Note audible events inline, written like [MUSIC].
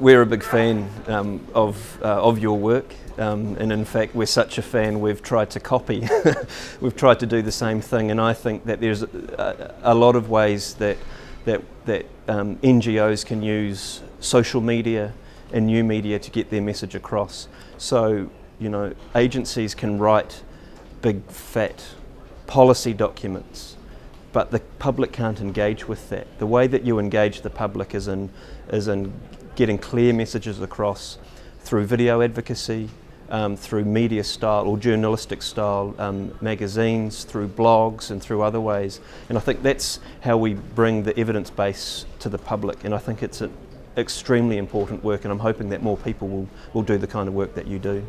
We're a big fan um, of, uh, of your work, um, and in fact, we're such a fan we've tried to copy. [LAUGHS] we've tried to do the same thing, and I think that there's a, a lot of ways that, that, that um, NGOs can use social media and new media to get their message across. So, you know, agencies can write big, fat policy documents but the public can't engage with that. The way that you engage the public is in, is in getting clear messages across through video advocacy, um, through media style or journalistic style um, magazines, through blogs and through other ways. And I think that's how we bring the evidence base to the public. And I think it's an extremely important work and I'm hoping that more people will, will do the kind of work that you do.